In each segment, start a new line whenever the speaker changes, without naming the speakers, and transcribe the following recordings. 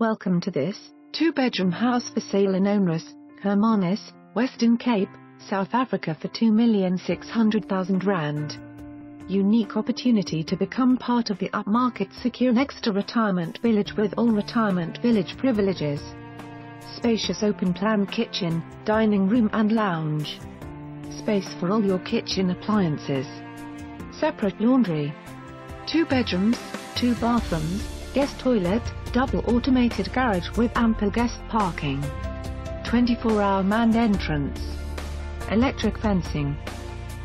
Welcome to this two-bedroom house for sale in Onrus, Hermanus, Western Cape, South Africa for 2,600,000 rand. Unique opportunity to become part of the upmarket secure Negester retirement village with all retirement village privileges. Spacious open-plan kitchen, dining room and lounge. Space for all your kitchen appliances. Separate laundry. Two bedrooms, two bathrooms, guest toilet, double automated garage with ample guest parking. 24-hour manned entrance. Electric fencing.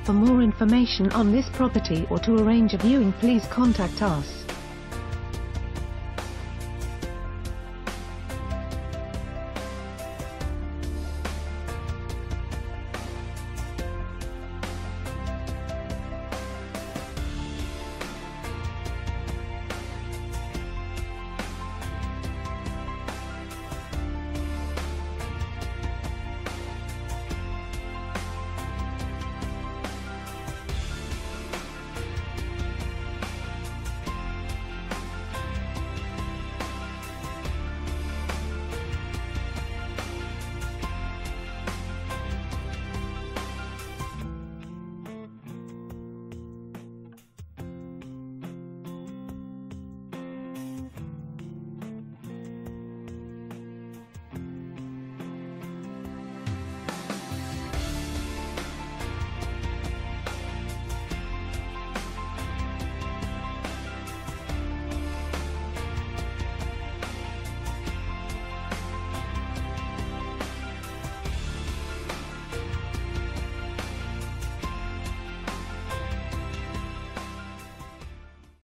For more information on this property or to arrange a viewing please contact us.